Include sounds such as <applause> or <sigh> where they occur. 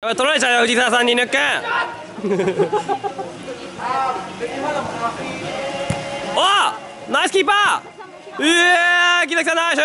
取られちゃうよ藤沢さんに抜く <laughs> おナイスキーパー。うえー木崎さんナイス。